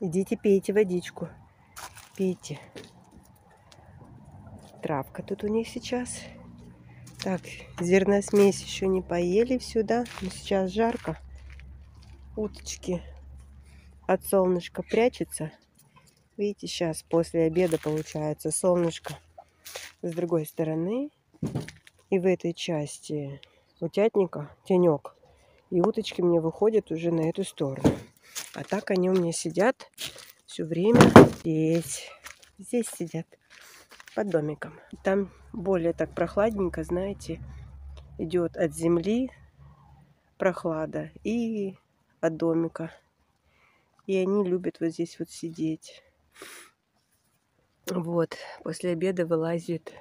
Идите пейте водичку. Пейте. Травка тут у них сейчас. Так, зерносмесь еще не поели сюда. Но сейчас жарко. Уточки от солнышка прячутся. Видите, сейчас после обеда получается солнышко с другой стороны. И в этой части утятника тенек. И уточки мне выходят уже на эту сторону. А так они у меня сидят все время здесь. Здесь сидят под домиком. Там более так прохладненько, знаете, идет от земли прохлада и от домика. И они любят вот здесь вот сидеть. Вот, после обеда вылазят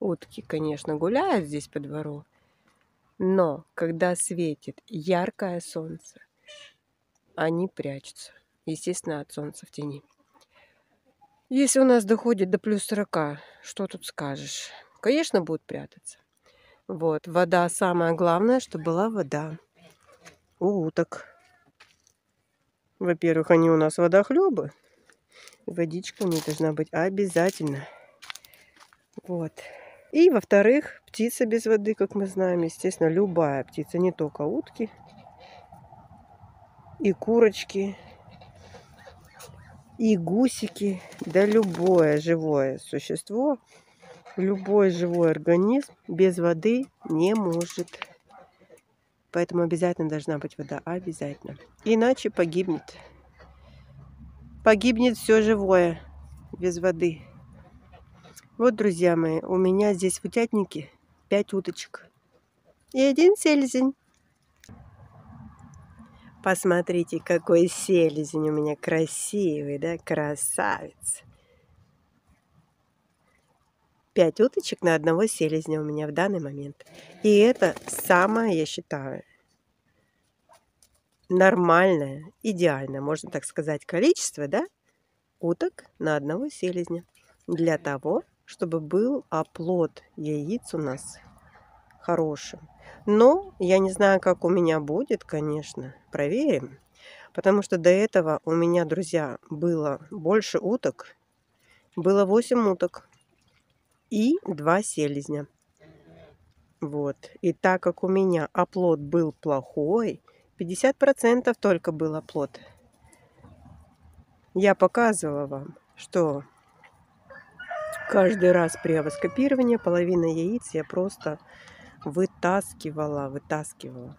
утки, конечно, гуляют здесь по двору. Но когда светит яркое солнце, они прячутся. Естественно, от солнца в тени. Если у нас доходит до плюс 40, что тут скажешь? Конечно, будут прятаться. Вот, вода самое главное, чтобы была вода у уток. Во-первых, они у нас водохлебы. Водичка у них должна быть обязательно. Вот. И, во-вторых, птица без воды, как мы знаем, естественно, любая птица, не только утки, и курочки, и гусики, да любое живое существо, любой живой организм без воды не может. Поэтому обязательно должна быть вода, обязательно. Иначе погибнет. Погибнет все живое без воды. Вот, друзья мои, у меня здесь в утятнике 5 уточек и один селезень. Посмотрите, какой селезень у меня красивый, да, красавец. Пять уточек на одного селезня у меня в данный момент. И это самое, я считаю, нормальное, идеальное, можно так сказать, количество, да, уток на одного селезня. Для того, чтобы был оплод яиц у нас хорошим. Но я не знаю, как у меня будет, конечно. Проверим. Потому что до этого у меня, друзья, было больше уток. Было 8 уток и 2 селезня. Вот. И так как у меня оплод был плохой, 50% только был оплод. Я показывала вам, что каждый раз при авоскопировании половина яиц я просто вытаскивала, вытаскивала.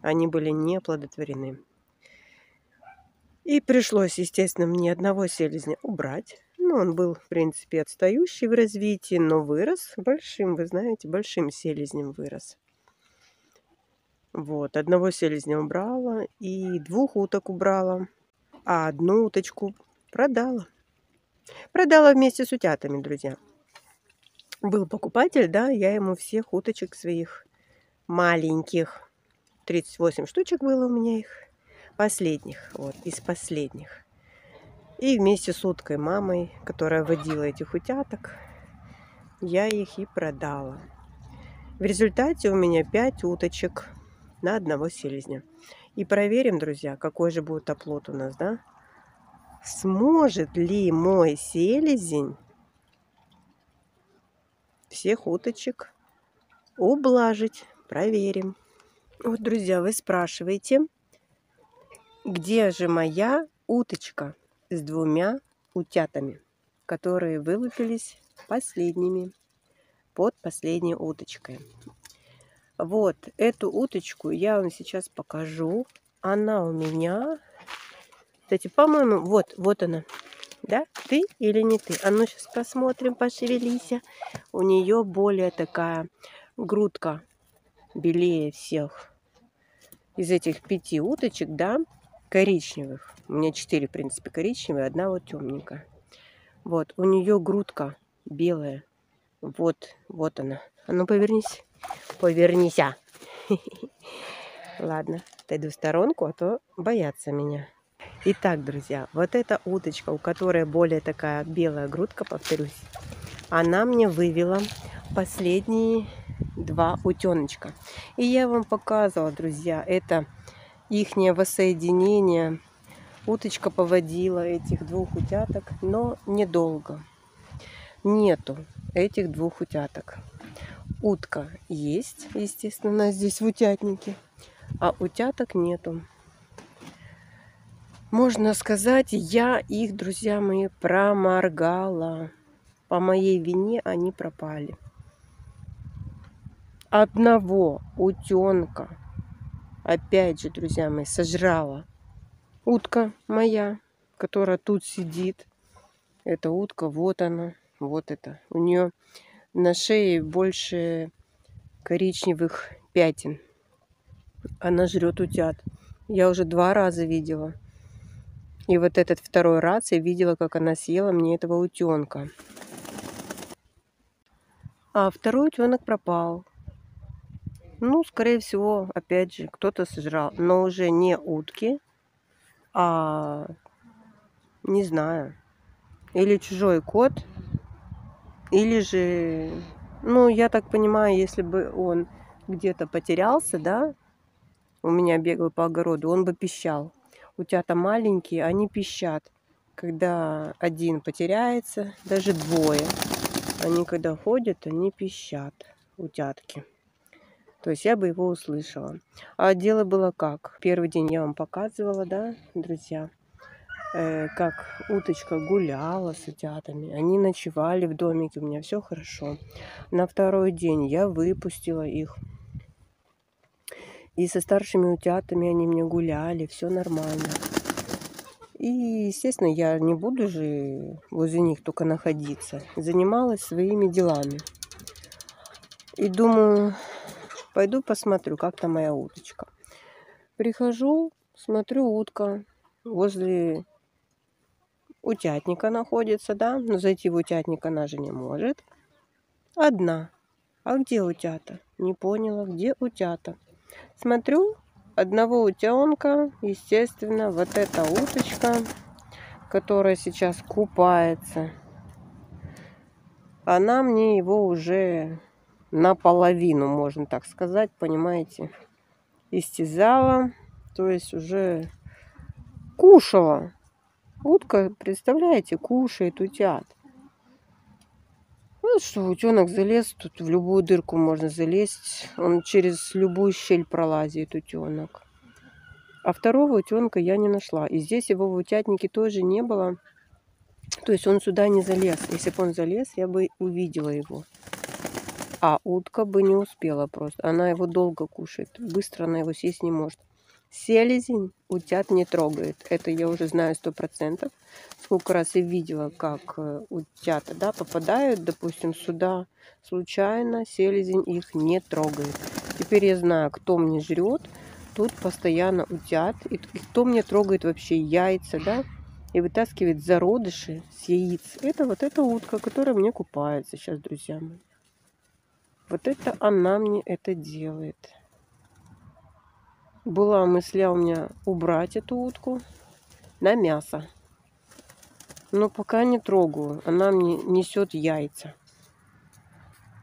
Они были не оплодотворены. И пришлось, естественно, мне одного селезня убрать. Ну, он был, в принципе, отстающий в развитии, но вырос большим, вы знаете, большим селезнем вырос. Вот, одного селезня убрала и двух уток убрала, а одну уточку продала. Продала вместе с утятами, друзья был покупатель, да, я ему всех уточек своих маленьких, 38 штучек было у меня их, последних, вот, из последних. И вместе с уткой мамой, которая водила этих утяток, я их и продала. В результате у меня 5 уточек на одного селезня. И проверим, друзья, какой же будет оплот у нас, да? Сможет ли мой селезень всех уточек ублажить. Проверим. Вот, друзья, вы спрашиваете, где же моя уточка с двумя утятами, которые вылупились последними под последней уточкой. Вот эту уточку я вам сейчас покажу. Она у меня, кстати, по-моему, вот, вот она. Да? Ты или не ты? А ну сейчас посмотрим, пошевелись. У нее более такая грудка белее всех. Из этих пяти уточек, да, коричневых. У меня четыре, в принципе, коричневые, одна вот темненькая. Вот, у нее грудка белая. Вот, вот она. А ну повернись. Повернись. Ладно, отойду в сторонку, а то боятся меня. Итак, друзья, вот эта уточка, у которой более такая белая грудка, повторюсь, она мне вывела последние два утеночка. И я вам показывала, друзья, это ихнее воссоединение Уточка поводила этих двух утяток, но недолго. Нету этих двух утяток. Утка есть, естественно, здесь в утятнике, а утяток нету. Можно сказать, я их, друзья мои, проморгала. По моей вине они пропали. Одного утенка, опять же, друзья мои, сожрала утка моя, которая тут сидит. Это утка, вот она, вот это. У нее на шее больше коричневых пятен. Она жрет утят. Я уже два раза видела. И вот этот второй раз я видела, как она съела мне этого утенка. А второй утенок пропал. Ну, скорее всего, опять же, кто-то сожрал. Но уже не утки, а не знаю, или чужой кот, или же, ну, я так понимаю, если бы он где-то потерялся, да, у меня бегал по огороду, он бы пищал. Утята маленькие, они пищат. Когда один потеряется, даже двое, они когда ходят, они пищат, утятки. То есть я бы его услышала. А дело было как? Первый день я вам показывала, да, друзья, э, как уточка гуляла с утятами. Они ночевали в домике, у меня все хорошо. На второй день я выпустила их. И со старшими утятами они мне гуляли, все нормально. И, естественно, я не буду же возле них только находиться. Занималась своими делами. И думаю, Пойду посмотрю, как там моя уточка. Прихожу, смотрю, утка возле утятника находится, да, но зайти в утятник она же не может. Одна. А где утята? Не поняла, где утята. Смотрю, одного утенка, естественно, вот эта уточка, которая сейчас купается, она мне его уже наполовину, можно так сказать, понимаете, истязала, то есть уже кушала. Утка, представляете, кушает утят. Вот что утенок залез, тут в любую дырку можно залезть. Он через любую щель пролазит, утенок. А второго утенка я не нашла. И здесь его в утятнике тоже не было. То есть он сюда не залез. Если бы он залез, я бы увидела его. А утка бы не успела просто. Она его долго кушает. Быстро она его съесть не может. Селезень утят не трогает. Это я уже знаю сто процентов. Сколько раз я видела, как э, утята да, попадают, допустим, сюда случайно. Селезень их не трогает. Теперь я знаю, кто мне жрет. Тут постоянно утят. И кто мне трогает вообще яйца, да? И вытаскивает зародыши с яиц. Это вот эта утка, которая мне купается сейчас, друзья мои. Вот это она мне это делает. Была мысля у меня убрать эту утку на мясо. Но пока не трогаю. Она мне несет яйца.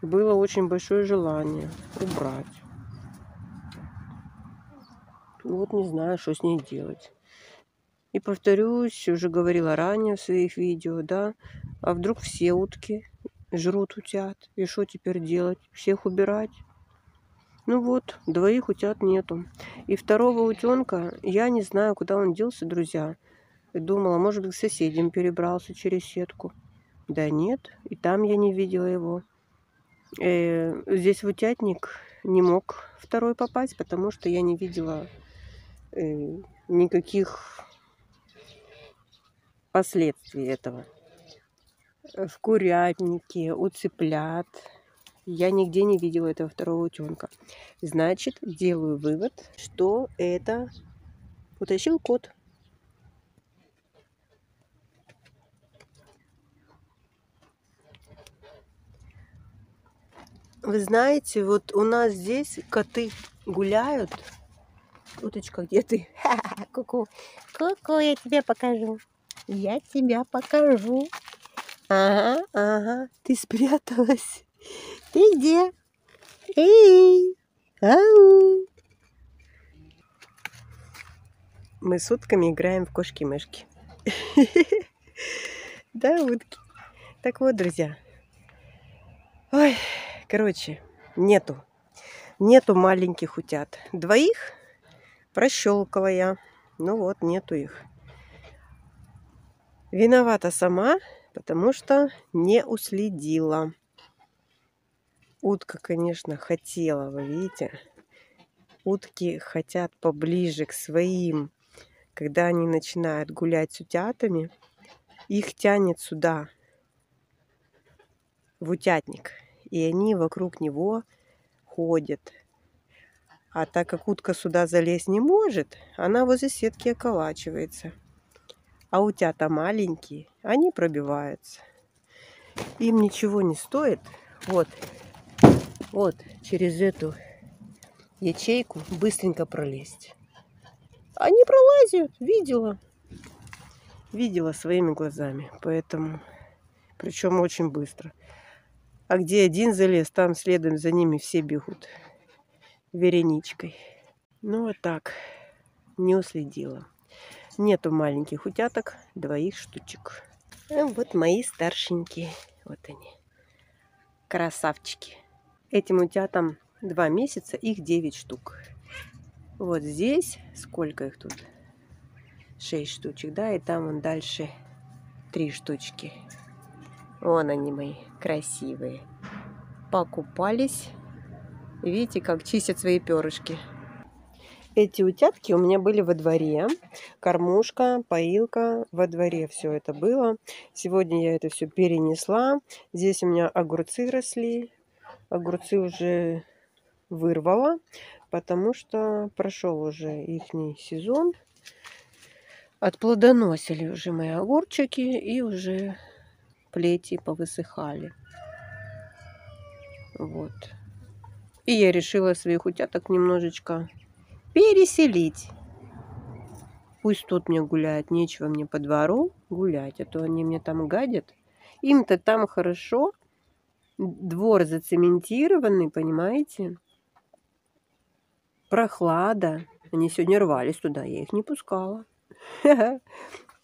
Было очень большое желание убрать. Вот не знаю, что с ней делать. И повторюсь, уже говорила ранее в своих видео, да, а вдруг все утки жрут утят. И что теперь делать? Всех убирать? Ну вот, двоих утят нету. И второго утенка, я не знаю, куда он делся, друзья. Думала, может быть, к соседям перебрался через сетку. Да нет, и там я не видела его. Э, здесь в утятник не мог второй попасть, потому что я не видела э, никаких последствий этого в курятнике, у цыплят. Я нигде не видела этого второго утенка. Значит, делаю вывод, что это утащил кот. Вы знаете, вот у нас здесь коты гуляют. Уточка, где ты? Ку-ку. Ку-ку, я тебе покажу. Я тебя покажу. Ага, ага, ты спряталась. Ты где? Эй! Ау! мы сутками играем в кошки-мышки. Да, утки. Так вот, друзья. Ой, короче, нету. Нету маленьких утят. Двоих прощелкала я. Ну вот, нету их. Виновата сама, потому что не уследила. Утка, конечно, хотела, вы видите. Утки хотят поближе к своим. Когда они начинают гулять с утятами, их тянет сюда, в утятник. И они вокруг него ходят. А так как утка сюда залезть не может, она возле сетки околачивается. А утята маленькие, они пробиваются. Им ничего не стоит. Вот, вот через эту ячейку быстренько пролезть. Они пролазят, видела. Видела своими глазами, поэтому, причем очень быстро. А где один залез, там следом за ними все бегут вереничкой. Ну вот так, не уследила. Нету маленьких утяток, двоих штучек. А вот мои старшенькие, вот они, красавчики. Этим утятам два месяца, их 9 штук. Вот здесь, сколько их тут? 6 штучек, да, и там вон дальше 3 штучки. Вон они мои, красивые. Покупались. Видите, как чистят свои перышки. Эти утятки у меня были во дворе. Кормушка, поилка во дворе. Все это было. Сегодня я это все перенесла. Здесь у меня огурцы росли огурцы уже вырвала, потому что прошел уже их сезон. Отплодоносили уже мои огурчики и уже плети повысыхали. Вот. И я решила своих утяток немножечко переселить. Пусть тут мне гуляют, нечего мне по двору гулять, а то они мне там гадят. Им-то там хорошо, двор зацементированный, понимаете? Прохлада. Они сегодня рвались туда, я их не пускала.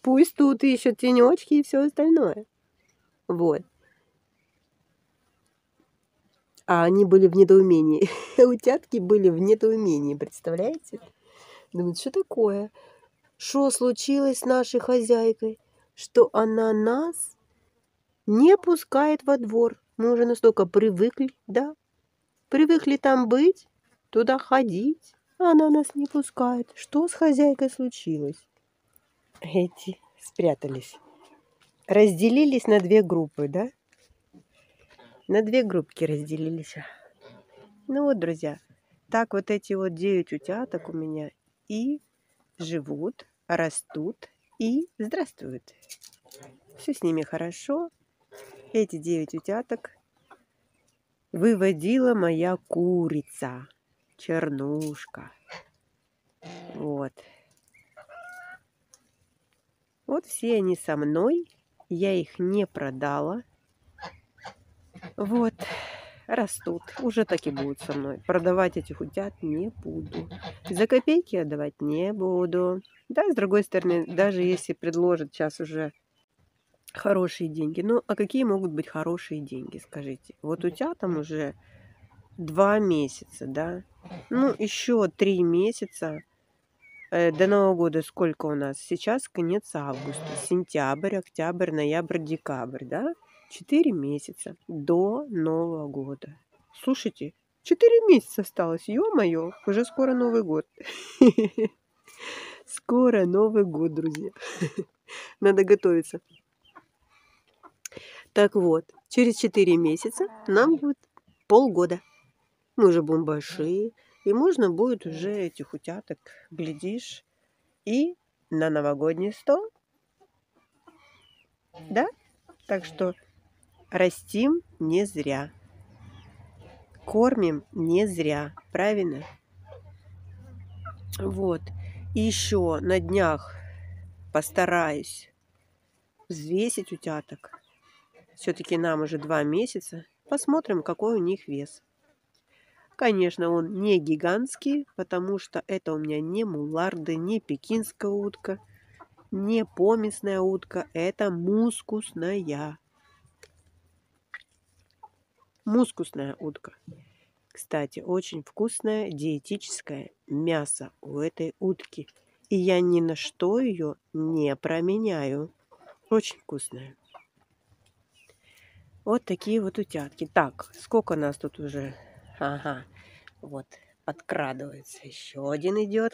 Пусть тут ищут тенечки и все остальное. Вот. А они были в недоумении. Утятки были в недоумении, представляете? Думают, что такое? Что случилось с нашей хозяйкой? Что она нас не пускает во двор? Мы уже настолько привыкли, да? Привыкли там быть, туда ходить. Она нас не пускает. Что с хозяйкой случилось? Эти спрятались. Разделились на две группы, да? На две группки разделились. Ну вот, друзья, так вот эти вот девять утяток у меня и живут, растут и здравствуют. Все с ними хорошо, эти девять утяток выводила моя курица, чернушка. Вот. Вот все они со мной. Я их не продала. Вот. Растут. Уже так и будут со мной. Продавать этих утят не буду. За копейки отдавать не буду. Да, с другой стороны, даже если предложат сейчас уже хорошие деньги. Ну, а какие могут быть хорошие деньги, скажите? Вот у тебя там уже два месяца, да? Ну, еще три месяца э, до Нового года сколько у нас? Сейчас конец августа, сентябрь, октябрь, ноябрь, декабрь, да? Четыре месяца до Нового года. Слушайте, четыре месяца осталось, ё-моё, уже скоро Новый год. Скоро Новый год, друзья. Надо готовиться. Так вот, через 4 месяца нам будет полгода. Мы уже будем большие, и можно будет уже этих утяток, глядишь, и на новогодний стол. Да? Так что растим не зря. Кормим не зря. Правильно? Вот. И еще на днях постараюсь взвесить утяток все-таки нам уже два месяца. Посмотрим, какой у них вес. Конечно, он не гигантский, потому что это у меня не муларды, не пекинская утка, не помесная утка, это мускусная. Мускусная утка. Кстати, очень вкусное диетическое мясо у этой утки. И я ни на что ее не променяю. Очень вкусное. Вот такие вот утятки. Так, сколько нас тут уже? Ага, вот, подкрадывается. Еще один идет.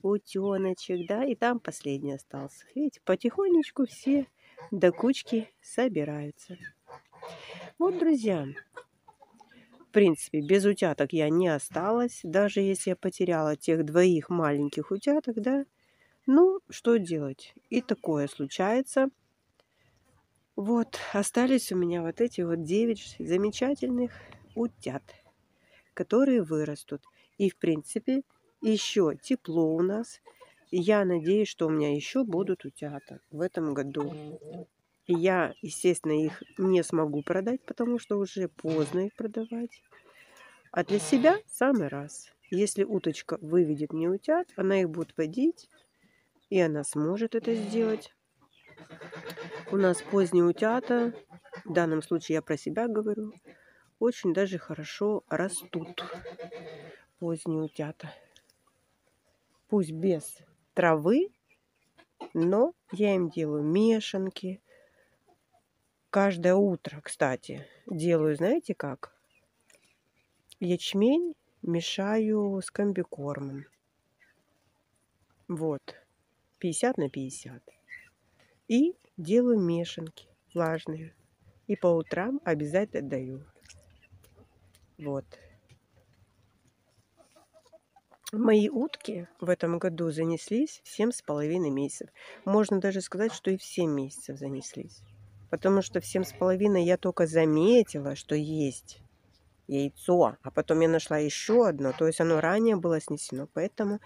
Утеночек, да, и там последний остался. Видите, потихонечку все до кучки собираются. Вот, друзья, в принципе, без утяток я не осталась, даже если я потеряла тех двоих маленьких утяток, да. Ну, что делать? И такое случается. Вот, остались у меня вот эти вот 9 замечательных утят, которые вырастут. И, в принципе, еще тепло у нас. я надеюсь, что у меня еще будут утята в этом году. Я, естественно, их не смогу продать, потому что уже поздно их продавать. А для себя самый раз. Если уточка выведет мне утят, она их будет водить, и она сможет это сделать. У нас поздние утята, в данном случае я про себя говорю, очень даже хорошо растут. Поздние утята. Пусть без травы, но я им делаю мешанки, каждое утро, кстати, делаю, знаете как? Ячмень мешаю с комбикормом. Вот, 50 на 50. И делаю мешанки влажные. И по утрам обязательно даю. Вот. Мои утки в этом году занеслись в 7,5 месяцев. Можно даже сказать, что и в 7 месяцев занеслись. Потому что в семь с половиной я только заметила, что есть яйцо, а потом я нашла еще одно, то есть оно ранее было снесено, поэтому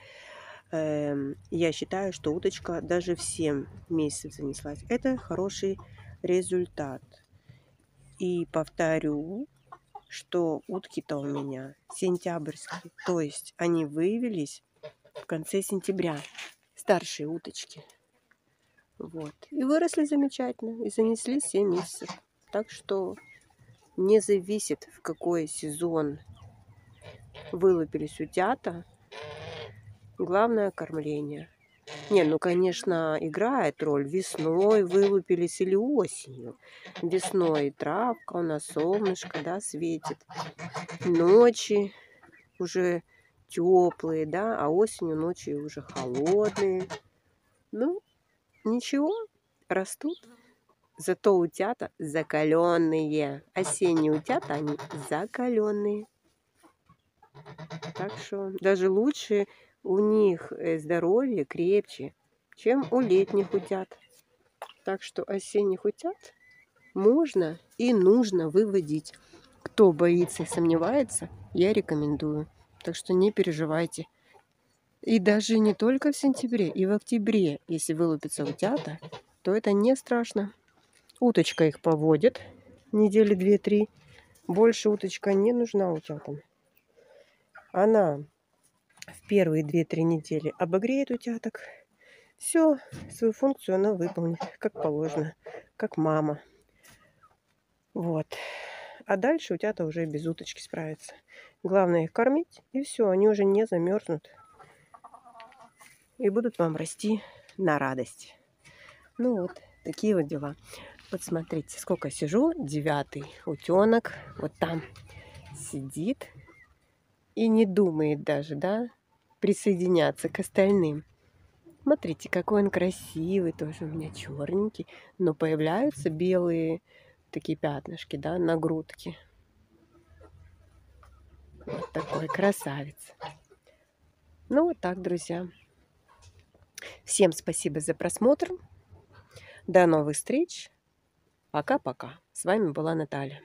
я считаю, что уточка даже в 7 месяцев занеслась. Это хороший результат. И повторю, что утки-то у меня сентябрьские, то есть они выявились в конце сентября, старшие уточки. Вот. И выросли замечательно. И занесли 7 месяцев. Так что не зависит, в какой сезон вылупились утята. Главное кормление. Не, ну, конечно, играет роль. Весной вылупились или осенью. Весной травка у нас, солнышко, да, светит. Ночи уже теплые, да, а осенью ночи уже холодные. Ну, Ничего, растут. Зато утята закаленные. Осенние утята, они закаленные. Так что даже лучше у них э, здоровье крепче, чем у летних утят. Так что осенних утят можно и нужно выводить. Кто боится и сомневается, я рекомендую. Так что не переживайте. И даже не только в сентябре, и в октябре, если вылупятся утята, то это не страшно. Уточка их поводит недели две-три. Больше уточка не нужна утятам. Она в первые две-три недели обогреет утяток. Все, свою функцию она выполнит, как положено, как мама. Вот. А дальше утята уже без уточки справятся. Главное их кормить, и все, они уже не замерзнут и будут вам расти на радость. Ну вот, такие вот дела. Вот смотрите, сколько сижу, девятый утенок, вот там сидит и не думает даже, да, присоединяться к остальным. Смотрите, какой он красивый, тоже у меня черненький, но появляются белые такие пятнышки, да, на грудке. Вот такой красавец. Ну вот так, друзья. Всем спасибо за просмотр. До новых встреч. Пока-пока. С вами была Наталья.